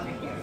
out of here.